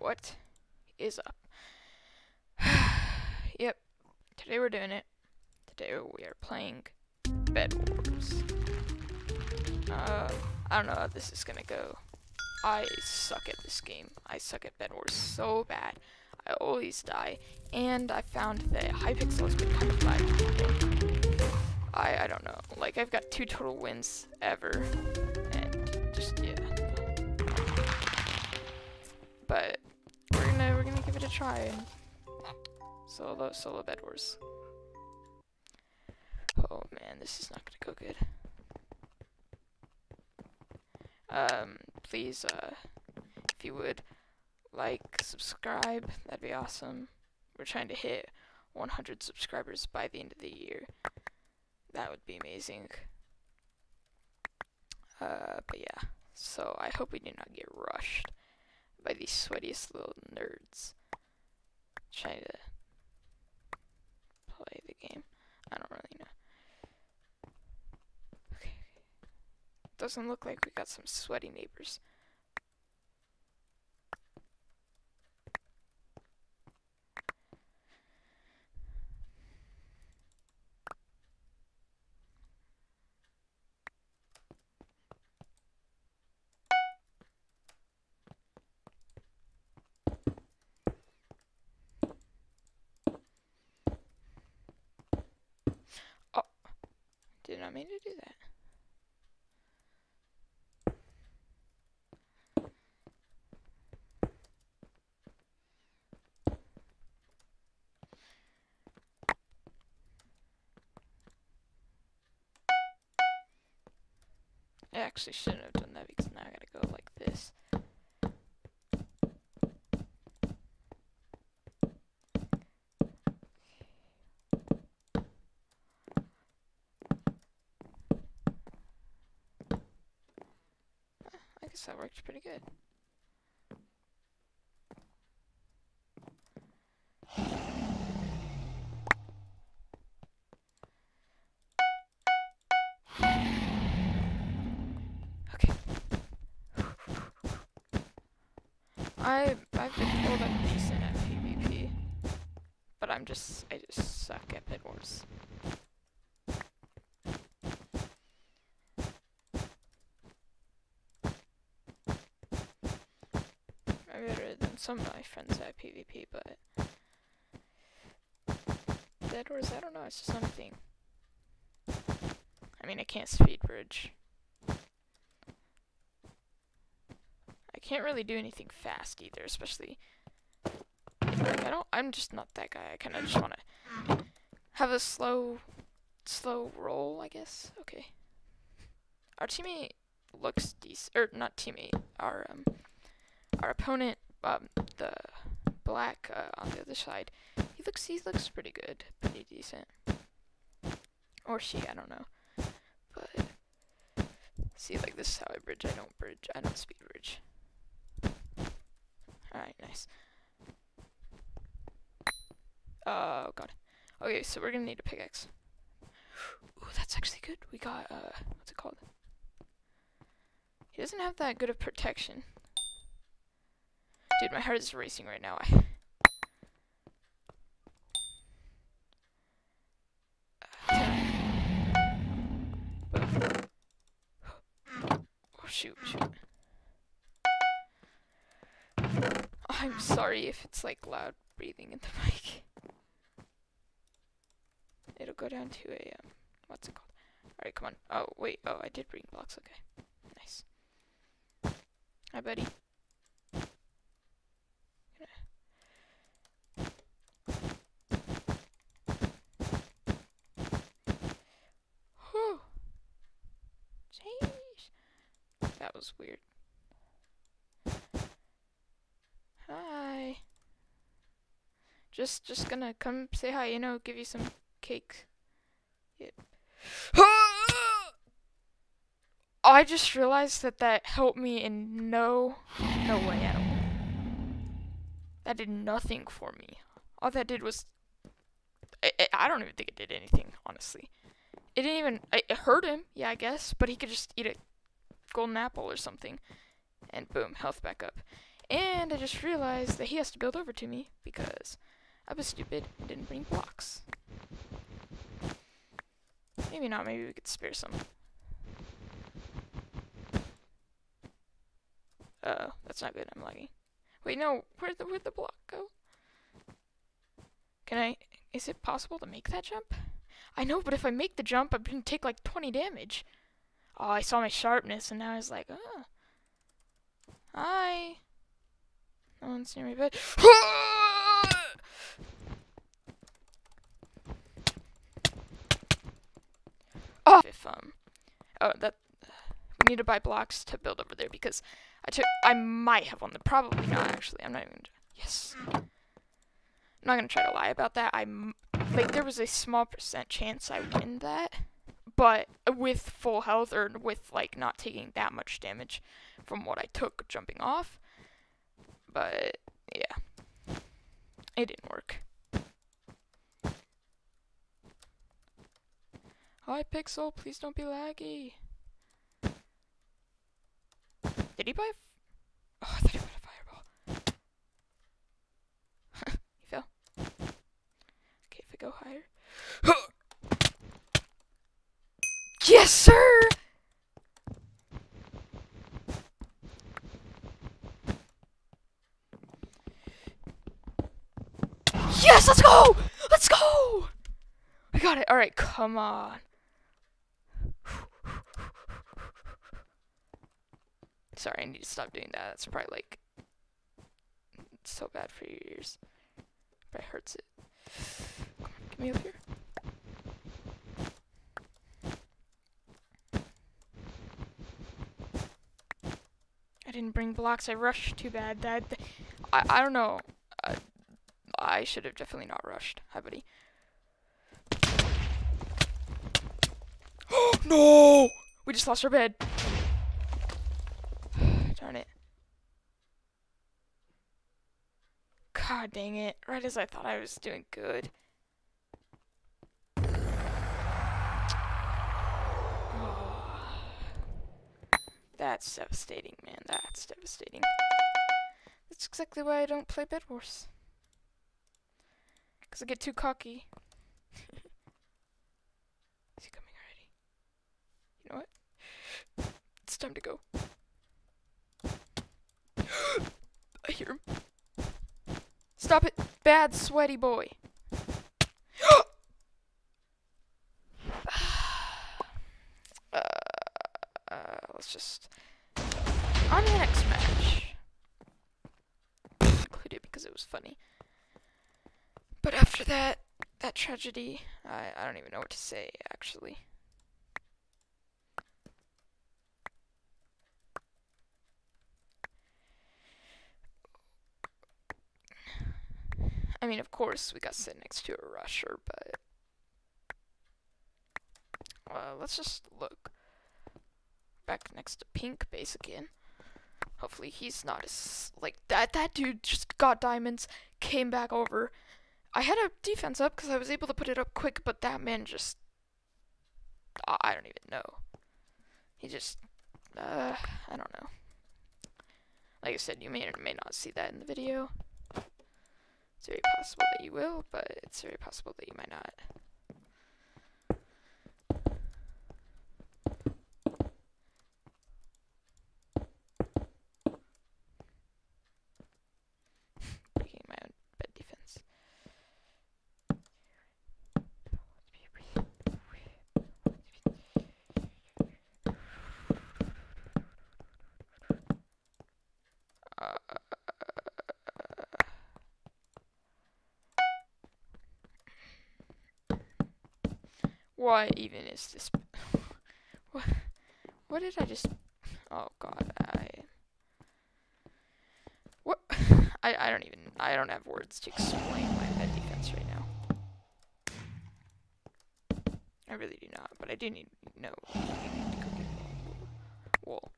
what is up? yep, today we're doing it. Today we are playing Bed Wars. Uh, I don't know how this is gonna go. I suck at this game. I suck at Bed Wars so bad. I always die, and I found that Hypixel has been kind of laggy. I I don't know. Like I've got two total wins ever, and just yeah. But it a try. Solo solo Bed Wars. Oh man, this is not gonna go good. Um, please, uh, if you would like, subscribe, that'd be awesome. We're trying to hit 100 subscribers by the end of the year. That would be amazing. Uh, but yeah, so I hope we do not get rushed by these sweatiest little nerds trying to play the game. I don't really know. Okay. Doesn't look like we got some sweaty neighbors. Mean to do that. I actually shouldn't have done that because now I gotta go like this. I that worked pretty good. Okay. I I've been told I'm decent at PvP, but I'm just I just suck at Bed Wars. Some of my friends at PvP, but Bed Wars, I don't know, it's just not a thing. I mean, I can't speed bridge. I can't really do anything fast either, especially like I don't. I'm just not that guy. I kind of just want to have a slow, slow roll, I guess. Okay. Our teammate looks decent, or not teammate. Our um, our opponent, um, the black uh, on the other side. He looks. He looks pretty good, pretty decent. Or she, I don't know. But see, like this is how I bridge. I don't bridge. I don't speed bridge. Alright, nice. Oh, God. Okay, so we're gonna need a pickaxe. Ooh, that's actually good. We got, uh, what's it called? He doesn't have that good of protection. Dude, my heart is racing right now. I... Oh, shoot, shoot. I'm sorry if it's like loud breathing in the mic. It'll go down to a um, what's it called? All right, come on. Oh wait, oh I did bring blocks. Okay, nice. Hi, buddy. That was weird. Hi. Just just gonna come say hi, you know, give you some cake. Yep. I just realized that that helped me in no no way at all. That did nothing for me. All that did was I, I- don't even think it did anything, honestly. It didn't even it it hurt him, yeah, I guess, but he could just eat a golden apple or something and boom, health back up. And I just realized that he has to build over to me because I was stupid and didn't bring blocks. Maybe not, maybe we could spare some. Uh oh, that's not good, I'm lagging. Wait, no, where'd the, where'd the block go? Can I, is it possible to make that jump? I know, but if I make the jump, I'm gonna take like 20 damage. Oh, I saw my sharpness, and now I was like, oh. Hi. No one's near my bed. oh, if, um, oh, that, we need to buy blocks to build over there because I took, I might have one, probably not actually, I'm not even, yes. I'm not gonna try to lie about that, I, like, there was a small percent chance I win that, but with full health, or with, like, not taking that much damage from what I took jumping off, but, yeah, it didn't work. Oh, hi, Pixel, please don't be laggy. Did he buy? oh, I thought he bought a fireball. he fell. Okay, if I go higher. Yes, sir! Yes, let's go! Let's go! I got it. Alright, come on. Sorry, I need to stop doing that. That's probably like so bad for your ears. Probably hurts it. Come on, get me up here. I didn't bring blocks. I rushed too bad. That I I don't know. Uh, I should have definitely not rushed. Hi, buddy. no! We just lost our bed. Darn it. God dang it. Right as I thought I was doing good. That's devastating, man. That's devastating. That's exactly why I don't play Bed Wars. Because I get too cocky. Is he coming already? You know what? It's time to go. I hear him. Stop it, bad sweaty boy. uh, uh, just on the next match. Included because it was funny. But after that, that tragedy, I, I don't even know what to say, actually. I mean, of course, we got sit next to a rusher, but... Uh, let's just look. Back next to Pink Base again. Hopefully he's not as... Like, that, that dude just got diamonds, came back over. I had a defense up because I was able to put it up quick, but that man just... I don't even know. He just... Uh, I don't know. Like I said, you may or may not see that in the video. It's very possible that you will, but it's very possible that you might not. Breaking my own bed defense. Uh, What even is this? what, what did I just? Oh God, I. What? I I don't even. I don't have words to explain my bed defense right now. I really do not, but I do need know. wool.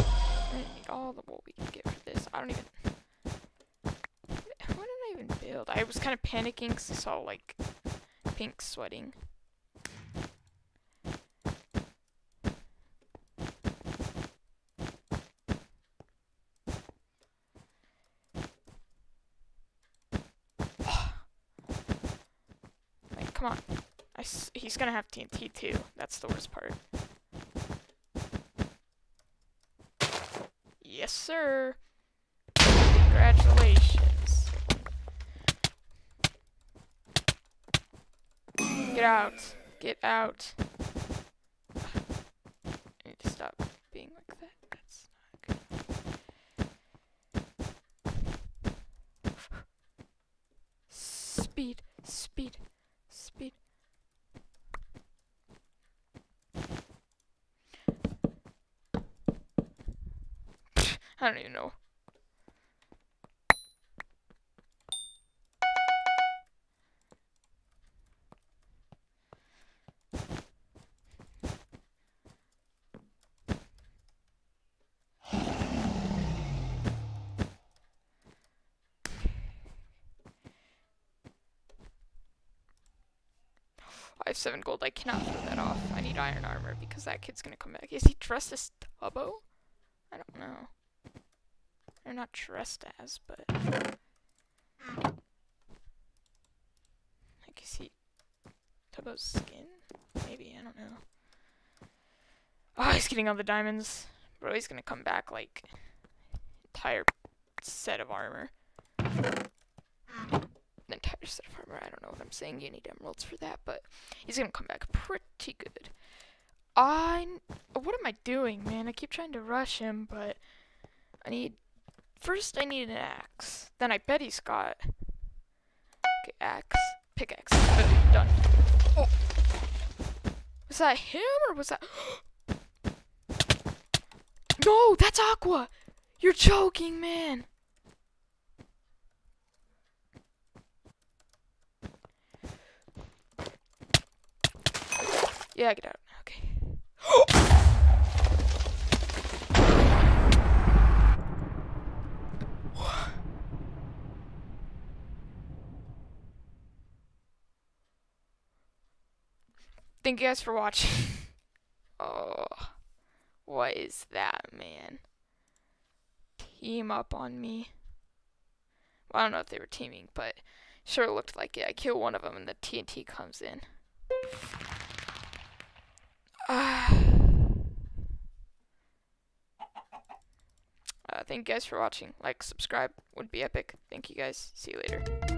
I need all the wool we can get for this. I don't even. What did I even build? I was kind of panicking because I saw like pink sweating. come on. I s he's gonna have TNT too. That's the worst part. Yes, sir. Congratulations. Get out. Get out. I need to stop being like that. That's not good. Speed, speed, speed. I don't even know. I have seven gold. I cannot throw that off. I need iron armor because that kid's gonna come back. Is he dressed as Tubbo? I don't know. They're not dressed as, but like is he Tubbo's skin? Maybe I don't know. Oh, he's getting all the diamonds, bro. He's gonna come back like entire set of armor an entire set of armor. I don't know what I'm saying. You need emeralds for that, but he's gonna come back pretty good. I. What am I doing, man? I keep trying to rush him, but I need. First, I need an axe. Then I bet he's got. Okay, axe, pickaxe. Done. Oh. Was that him or was that? no, that's Aqua. You're joking, man. Yeah, get out. Okay. Thank you guys for watching. oh, what is that, man? Team up on me. Well, I don't know if they were teaming, but sure looked like it. I kill one of them and the TNT comes in. Uh, thank you guys for watching. Like, subscribe would be epic. Thank you guys. See you later.